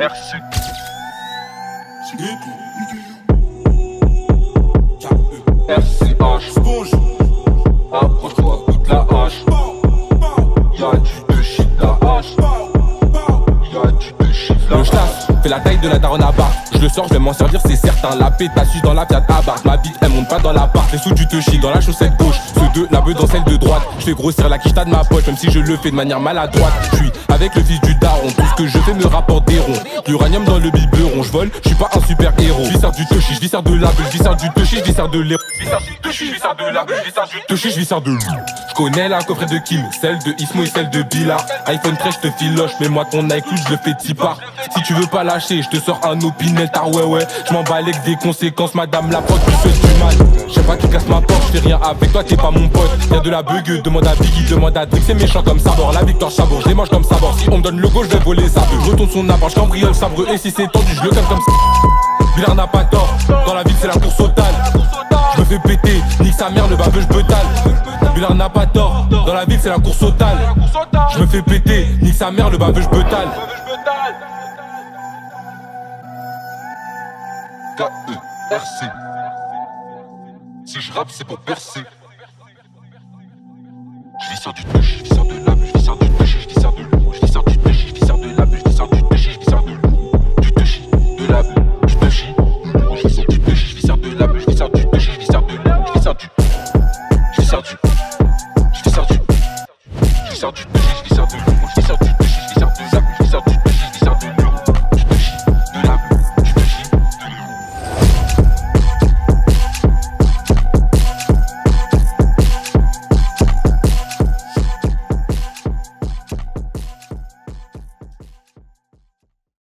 percer. RCH, Sponge. approche-toi, goûte la hache. Y'a du de shit la hache. Y'a du de shit la Le hache. fait la taille de la daronne à barre. Je le sors, je vais m'en servir, c'est certain. La pétasse dans la Fiat Abarth. Ma bite, elle monte pas dans la part. Les sous, tu te dans la chaussette gauche. Ceux de la beuh dans celle de droite. Je fais grossir la quicheta de ma poche, même si je le fais de manière maladroite. Je suis avec le fils du daron. Je fais me ronds. L'uranium dans le biberon. Je vole, je suis pas un super héros. Je du touchy, je sers de la bulle, je sers du touchy, je sers de l'héros. Je du touchy, je sers de la bulle, je du touchy, je sers de loup. Je connais la coffret de Kim, celle de Ismo et celle de Billard. iPhone 13, je te filoche, mets-moi ton iCloud, je le fais tipar. Si tu veux pas lâcher, je te sors un opinel, tar ouais ouais. Je m'en bats avec des conséquences, madame la pote, tu fais du mal. Je pas qui casse ma porte, je fais rien avec toi, t'es pas mon pote. Y'a de la bugue, demande à Biggie, demande à Drix, c'est méchant comme sabord. La victoire sabord, je comme sabord. Si on me donne le go, je vais voler Je retourne son appart, je cambriole sabre, et si c'est tendu, je le calme comme ça. Billard n'a pas tort, dans la ville c'est la course au tal. Je me fais péter, nique sa mère, le baveux, je betale. Billard n'a pas tort, dans la ville c'est la course au tal. Je me fais péter, nique sa mère, le baveux, je betale. K-E-R-C. Si je rappe, c'est pour percer. Je vis sur du touch, sors du. Je sors du. Je sors du. Je sors du. Je du.